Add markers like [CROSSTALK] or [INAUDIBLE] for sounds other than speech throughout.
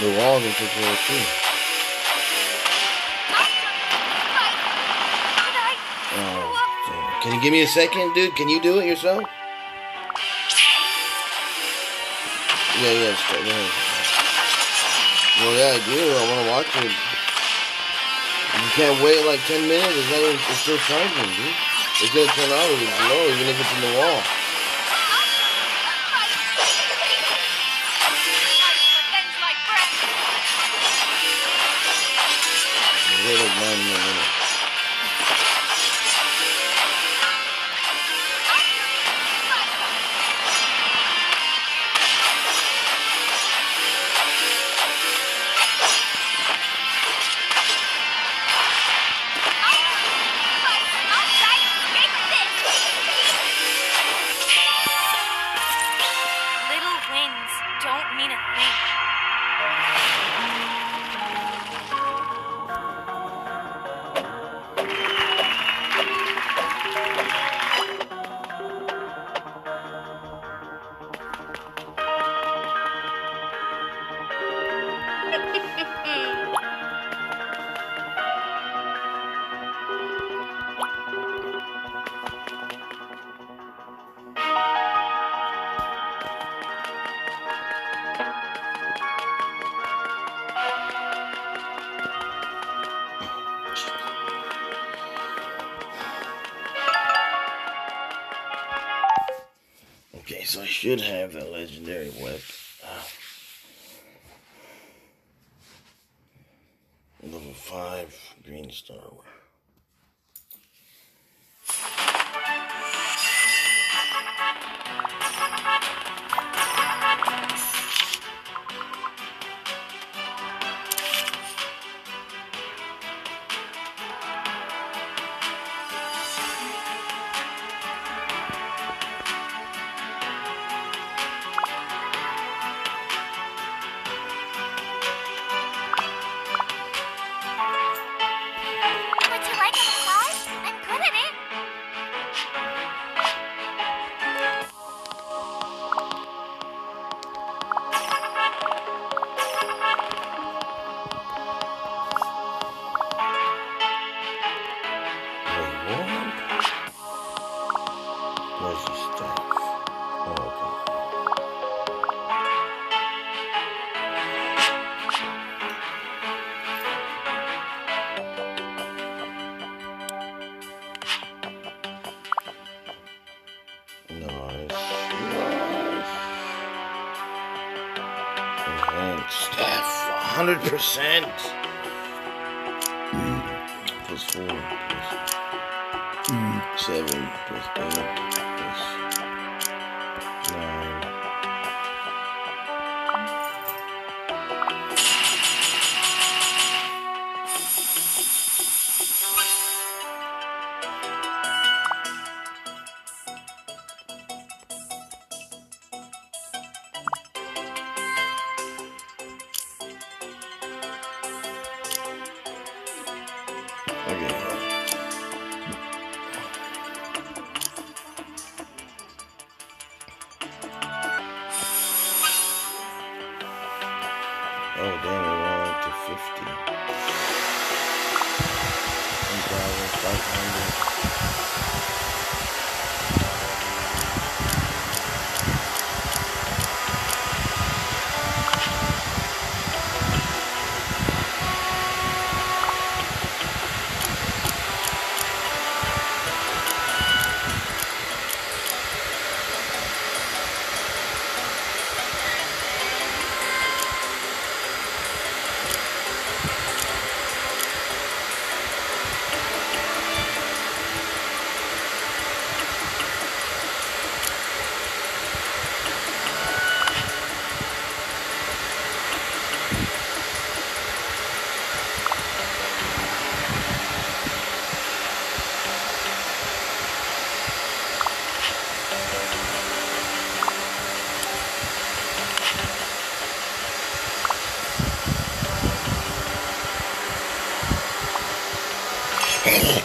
The walls take care of it too. Oh, damn. Can you give me a second, dude? Can you do it yourself? Yeah, yeah, straight ahead. Well, yeah, I do. I want to watch it. You can't wait like 10 minutes. It's, not even, it's still charging, dude. It's gonna turn off if it's low, even if it's in the wall. Mean a thing. Okay, should have that legendary whip. Level 5 green star. Staff. 100%. Mm, plus 4. Plus 7. Plus 8. Plus 50. Und da ist Oh. [LAUGHS]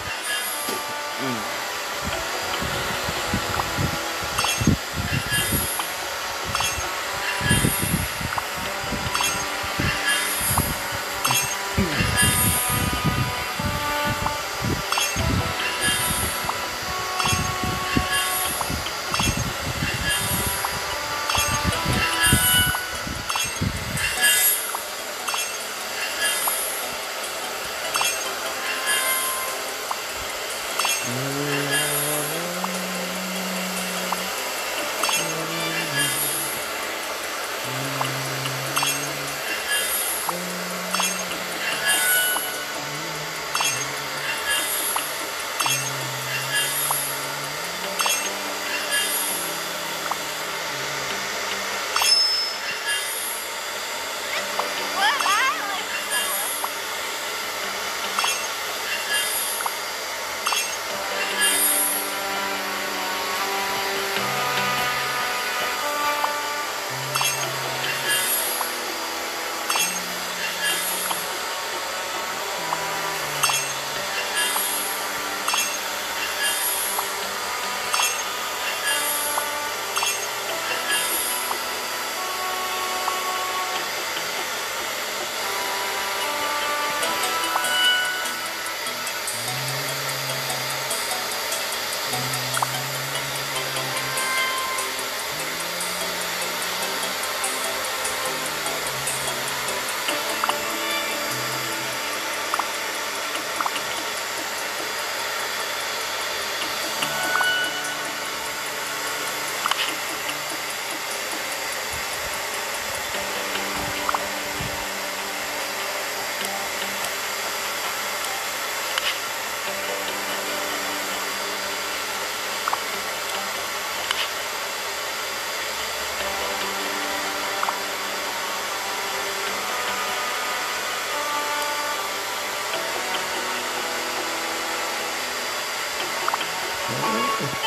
1,500.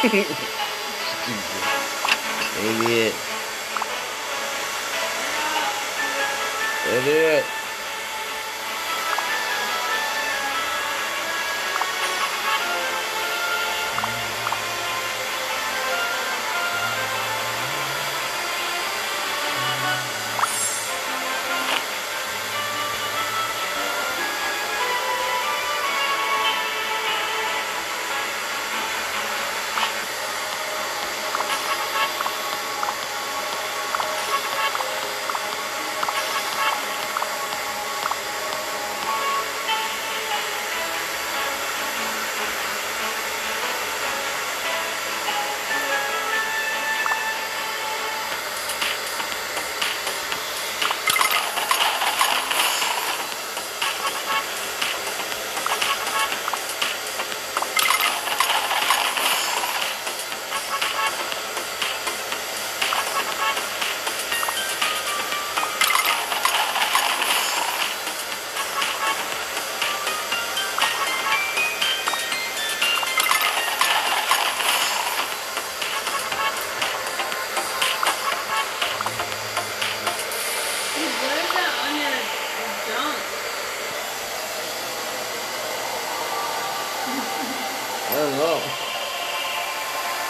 Idiot. Idiot.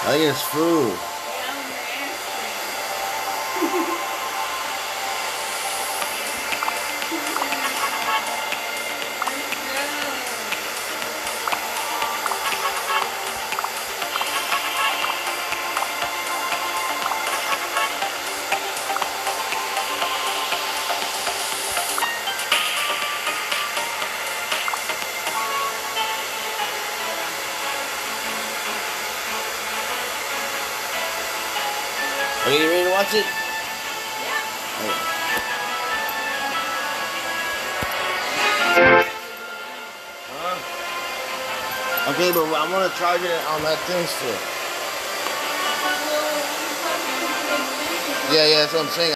I think it's food. Are you ready to watch it? Yeah. Huh? Okay, but I want to charge it on that thing still. Yeah, yeah, that's what I'm saying.